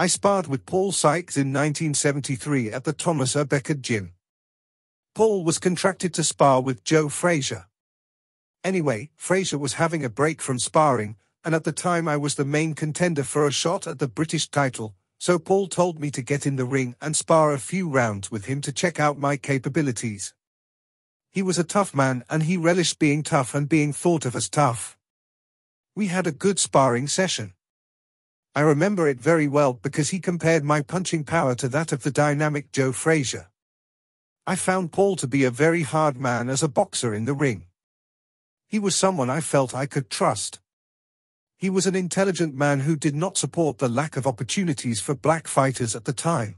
I sparred with Paul Sykes in 1973 at the Thomas A. Becket Gym. Paul was contracted to spar with Joe Frazier. Anyway, Frazier was having a break from sparring, and at the time I was the main contender for a shot at the British title, so Paul told me to get in the ring and spar a few rounds with him to check out my capabilities. He was a tough man and he relished being tough and being thought of as tough. We had a good sparring session. I remember it very well because he compared my punching power to that of the dynamic Joe Frazier. I found Paul to be a very hard man as a boxer in the ring. He was someone I felt I could trust. He was an intelligent man who did not support the lack of opportunities for black fighters at the time.